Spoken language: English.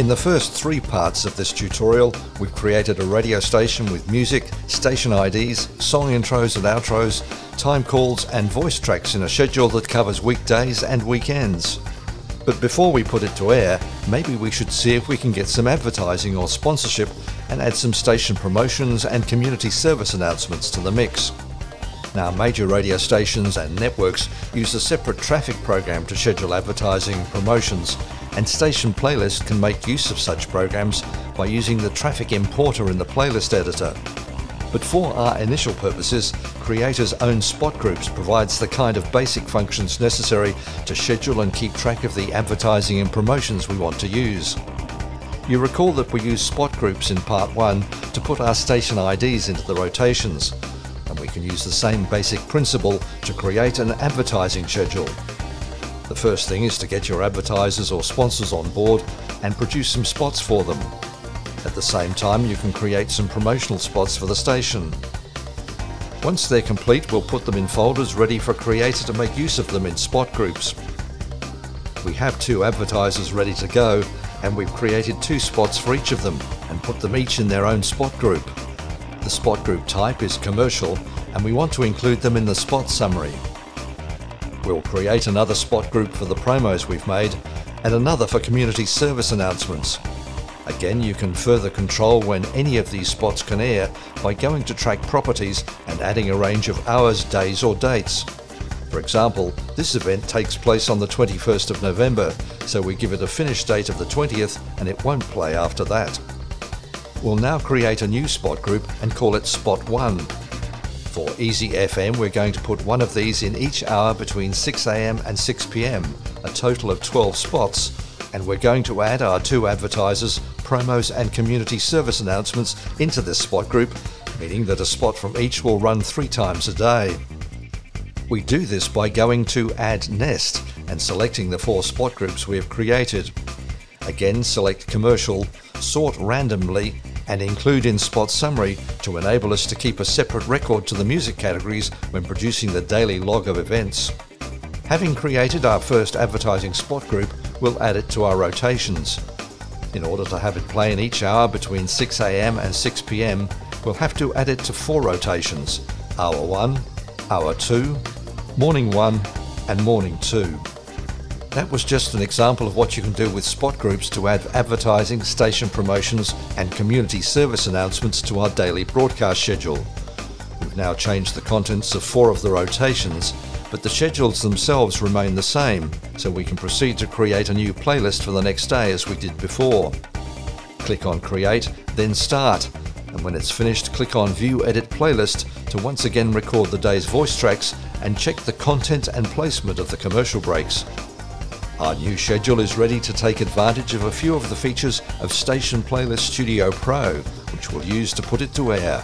In the first three parts of this tutorial, we've created a radio station with music, station IDs, song intros and outros, time calls and voice tracks in a schedule that covers weekdays and weekends. But before we put it to air, maybe we should see if we can get some advertising or sponsorship and add some station promotions and community service announcements to the mix. Now, major radio stations and networks use a separate traffic program to schedule advertising promotions, and Station Playlist can make use of such programs by using the traffic importer in the playlist editor. But for our initial purposes, Creator's own spot groups provides the kind of basic functions necessary to schedule and keep track of the advertising and promotions we want to use. You recall that we used spot groups in part 1 to put our station IDs into the rotations, and we can use the same basic principle to create an advertising schedule. The first thing is to get your advertisers or sponsors on board and produce some spots for them. At the same time, you can create some promotional spots for the station. Once they're complete, we'll put them in folders ready for Creator to make use of them in spot groups. We have two advertisers ready to go, and we've created two spots for each of them and put them each in their own spot group. The spot group type is commercial, and we want to include them in the spot summary. We'll create another spot group for the promos we've made and another for community service announcements. Again, you can further control when any of these spots can air by going to track properties and adding a range of hours, days or dates. For example, this event takes place on the 21st of November, so we give it a finish date of the 20th and it won't play after that. We'll now create a new spot group and call it Spot 1 for Easy FM, we're going to put one of these in each hour between 6am and 6pm, a total of 12 spots, and we're going to add our two advertisers, promos, and community service announcements into this spot group, meaning that a spot from each will run three times a day. We do this by going to Add Nest and selecting the four spot groups we have created. Again, select Commercial, sort randomly, and include in Spot Summary to enable us to keep a separate record to the music categories when producing the daily log of events. Having created our first advertising spot group, we'll add it to our rotations. In order to have it play in each hour between 6am and 6pm, we'll have to add it to four rotations Hour 1, Hour 2, Morning 1, and Morning 2. That was just an example of what you can do with spot groups to add advertising, station promotions, and community service announcements to our daily broadcast schedule. We've now changed the contents of four of the rotations, but the schedules themselves remain the same, so we can proceed to create a new playlist for the next day as we did before. Click on Create, then Start, and when it's finished, click on View Edit Playlist to once again record the day's voice tracks and check the content and placement of the commercial breaks. Our new schedule is ready to take advantage of a few of the features of Station Playlist Studio Pro, which we'll use to put it to air.